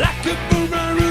like a boomerang.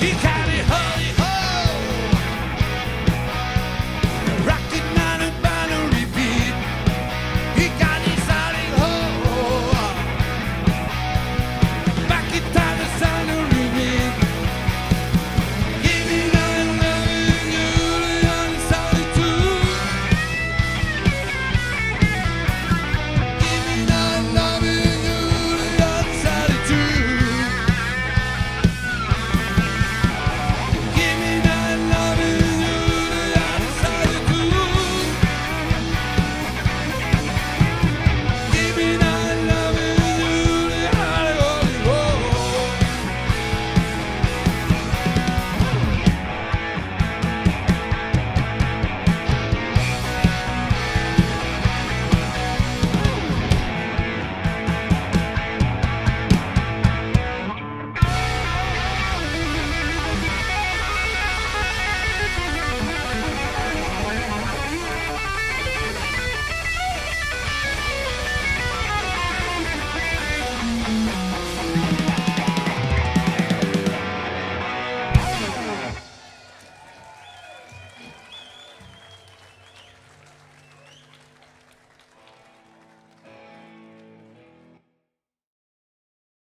He